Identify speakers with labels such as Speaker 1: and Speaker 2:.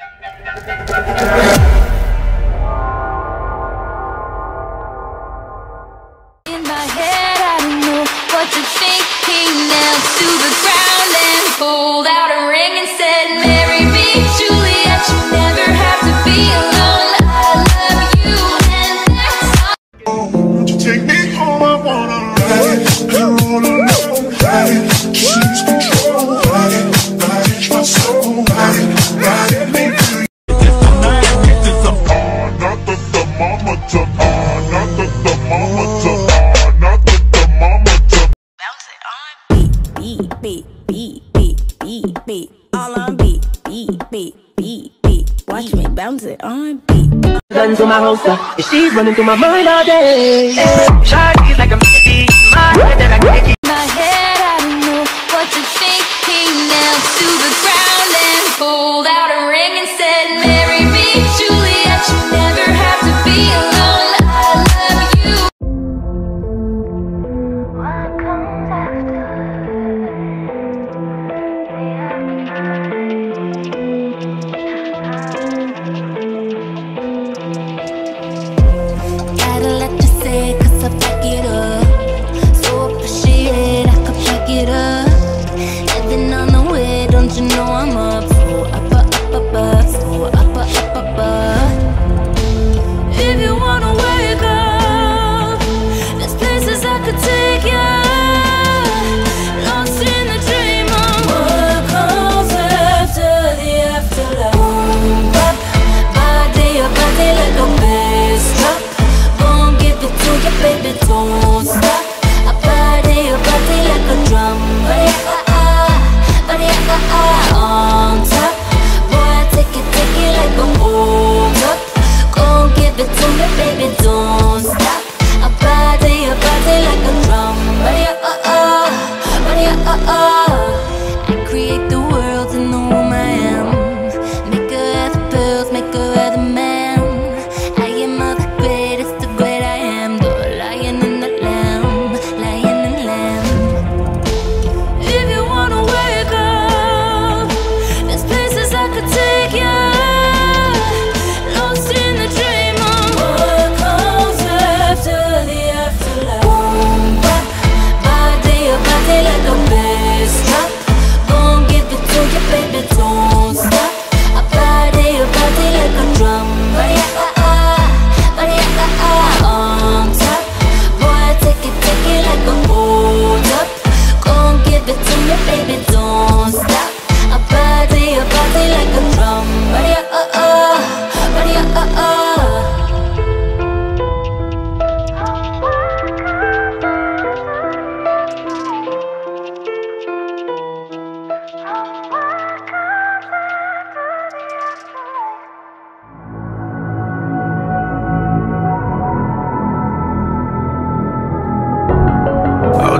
Speaker 1: In my head, I don't know what to think. He knelt to the ground and pulled out a ring and said, Marry me, Juliet. You never have to be alone. I love you, and that's all.
Speaker 2: Won't you take me home? I wanna ride roll alone. Ride,
Speaker 3: beat, beat, beat, beat. All on beat, beat, beat, beat, beat. Watch me bounce it on beat.
Speaker 4: Gun to my holster, and she's running through my mind all day. Shawty's like a melody, my head that I can't keep.
Speaker 1: My head, I don't know what to think. He knelt to the ground and pulled out